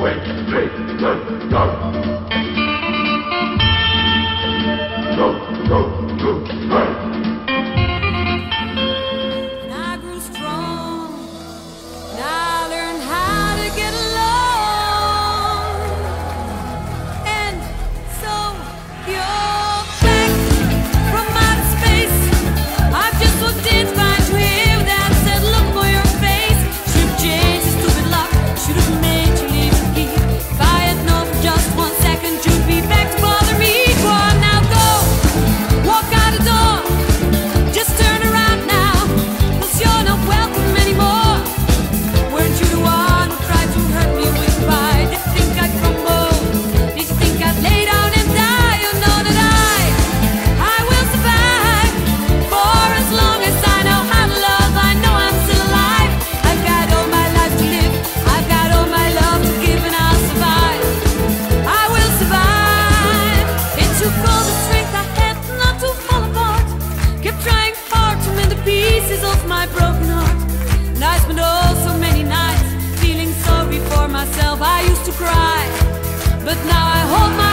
Wait, wait, wait, go. Go. my broken heart. And I spent oh so many nights feeling sorry for myself. I used to cry, but now I hold my